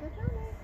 Good night.